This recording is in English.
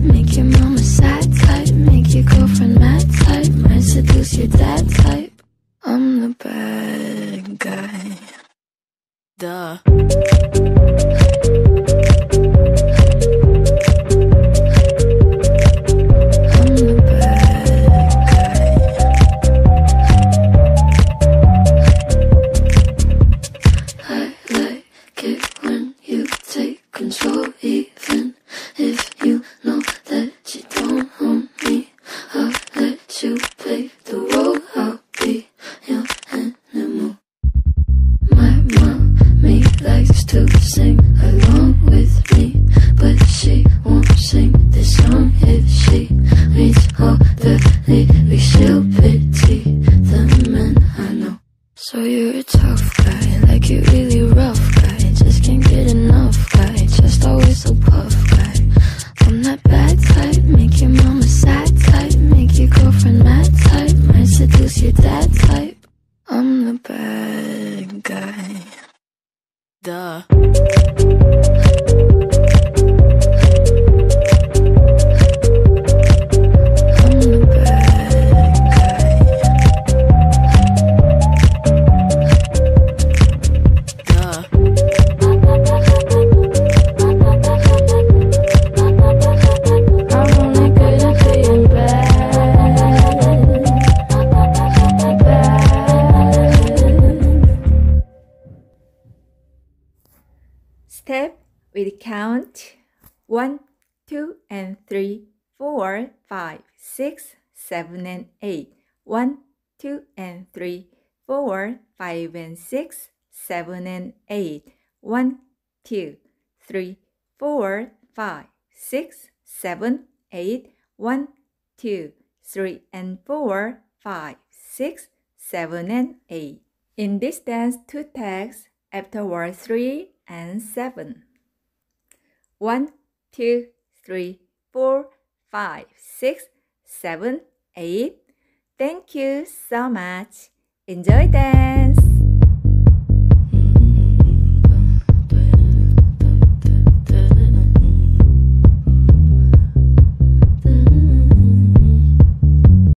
make your mama sad type, make your girlfriend mad type, might seduce your dad type. I'm the bad guy. Duh. I'm to sing along with me, but she won't sing this song if she reads all the lyrics. She'll pity the men I know. So you're a tough guy, like you're really rough guy. Just can't get enough Duh. With count 1, 2, and 3, 4, 5, 6, 7, and 8. 1, 2, and 3, 4, 5, and 6, 7, and 8. 1, 2, 3, 4, 5, 6, 7, 8. 1, 2, 3, and 4, 5, 6, 7, and 8. In this dance, two tags after wall 3 and 7. 1, 2, 3, 4, 5, 6, 7, 8. Thank you so much. Enjoy dance!